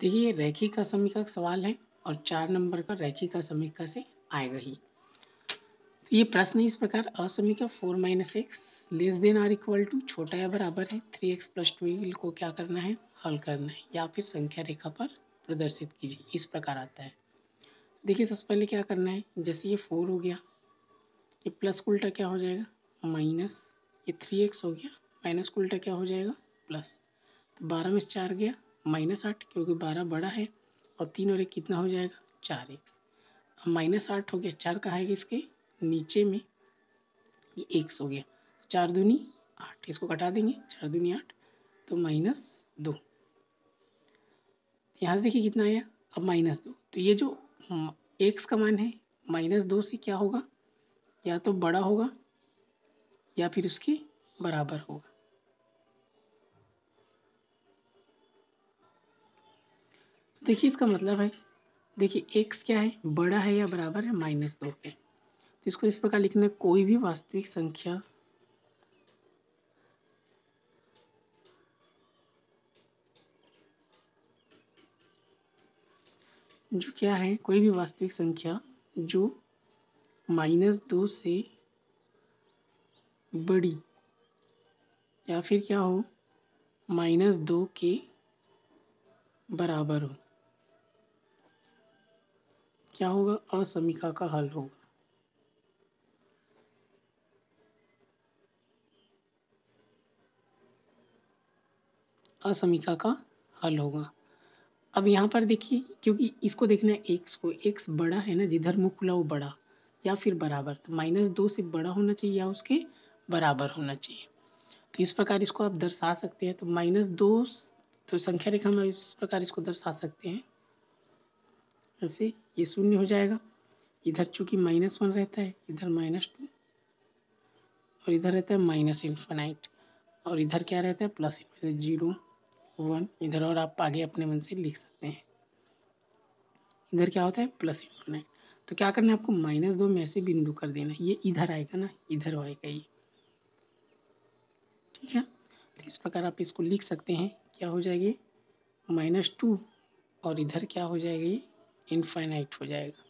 देखिए ये असमीका का सवाल है और चार नंबर का रैखिक असमीका से आएगा ही। तो ये प्रश्न इस प्रकार असमीका four minus x less than or equal to छोटा या बराबर है, थ्री एक्स प्लस टू को क्या करना है, हल करना है, या फिर संख्या रेखा पर प्रदर्शित कीजिए, इस प्रकार आता है। देखिए, सबसे पहले क्या करना है, जैसे ये फोर हो गया, ये प्लस उल्टा क्या हो जाएगा, माइनस, ये थ्री एक्स हो गया, माइनस उल्टा क्या हो जाएगा, प्लस। तो बारह में चार गया माइनस आठ क्योंकि बारह, बड़ा है, और तीन और एक कितना हो जाएगा? चार एक्स। अब माइनस आठ हो गया, चार कहा है इसके? नीचे में। ये एक्स हो गया। चार दूनी आठ, इसको कटा देंगे, चार दूनी आठ तो माइनस दो। यहाँ से देखिए कितना आया, अब माइनस दो। तो ये जो एक्स का मान है, माइनस दो से क्या होगा? या तो बड़ा होगा, या फिर उसके बराबर होगा। देखिए इसका मतलब है, देखिए एक्स क्या है, बड़ा है या बराबर है माइनस दो के तो इसको इस प्रकार लिखना कोई भी वास्तविक संख्या जो क्या है, कोई भी वास्तविक संख्या जो माइनस दो से बड़ी या फिर क्या हो माइनस दो के बराबर हो। क्या होगा? असमीका का हल होगा। असमीका का हल होगा। अब यहाँ पर देखिए, क्योंकि इसको देखना है एक्स को एक्स बड़ा है ना, जिधर मुख खुला वो बड़ा, या फिर बराबर। तो माइनस दो से बड़ा होना चाहिए या उसके बराबर होना चाहिए। तो इस प्रकार इसको आप दर्शा सकते हैं। तो माइनस दो तो संख्या रेखा में इस प्रकार इसको दर्शा सकते हैं। ऐसे ये शून्य हो जाएगा। इधर चूँकि माइनस वन रहता है, इधर माइनस टू और इधर रहता है माइनस इन्फानाइट और इधर क्या रहता है? प्लस ज़ीरो वन इधर और आप आगे अपने मन से लिख सकते हैं। इधर क्या होता है? प्लस इन्फानाइट तो क्या करना है आपको? माइनस दो में ऐसे बिंदु कर देना ये इधर आएगा ना, इधर आएगा ये। ठीक है? तो इस प्रकार आप इसको लिख सकते हैं। क्या हो जाएगी? माइनस टू और इधर क्या हो जाएगी? इनफाइनाइट हो जाएगा।